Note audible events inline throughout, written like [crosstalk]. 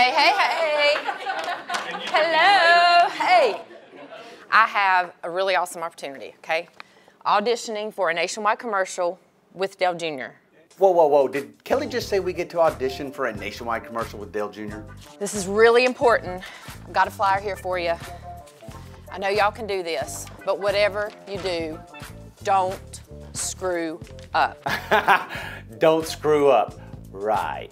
Hey, hey, hey. Hello. Hey. I have a really awesome opportunity, okay? Auditioning for a nationwide commercial with Dale Jr. Whoa, whoa, whoa. Did Kelly just say we get to audition for a nationwide commercial with Dale Jr.? This is really important. I've got a flyer here for you. I know y'all can do this, but whatever you do, don't screw up. [laughs] Don't screw up. Right.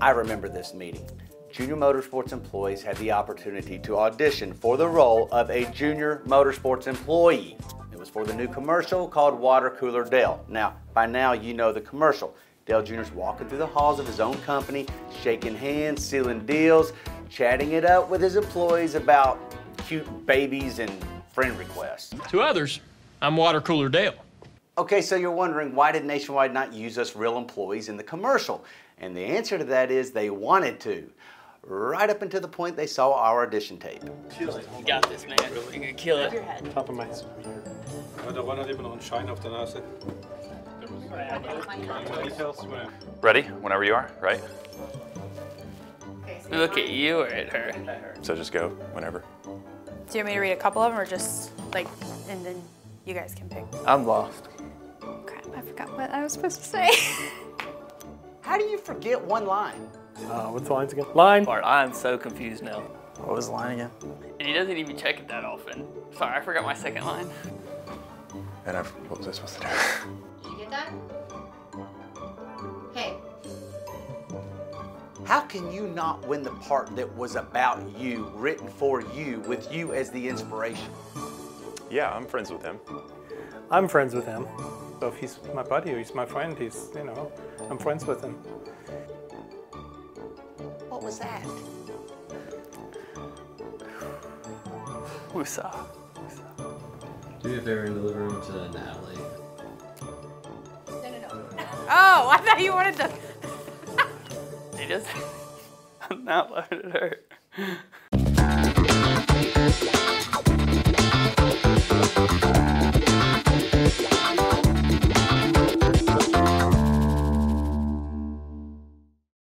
I remember this meeting. Junior Motorsports employees had the opportunity to audition for the role of a Junior Motorsports employee. It was for the new commercial called Water Cooler Dale. Now, by now you know the commercial. Dale Jr.'s walking through the halls of his own company, shaking hands, sealing deals, chatting it up with his employees about cute babies and friend requests. To others, I'm Water Cooler Dale. Okay, so you're wondering why did Nationwide not use us real employees in the commercial? And the answer to that is they wanted to. Right up until the point they saw our audition tape. You got this, man. You're gonna kill it. Top of my head. Ja, da war nicht immer noch ein Schein auf der Nase. Ready? Whenever you are, right? Look at you or at her. So just go whenever. Do you want me to read a couple of them or just like, and then you guys can pick? I'm lost. Crap, I forgot what I was supposed to say. [laughs] How do you forget one line? Uh, what's the lines again? Line. Bart, I'm so confused now. What was the line again? And he doesn't even check it that often. Sorry, I forgot my second line. And I, what was I supposed to do? Did you get that? Hey, How can you not win the part that was about you, written for you, with you as the inspiration? Yeah, I'm friends with him. I'm friends with him. So if he's my buddy or he's my friend, he's, you know, I'm friends with him. What was that? Woosah. Do me a favor and deliver him to Natalie. No, no, no. Oh, I thought you wanted to. He just. I'm not laughing at her.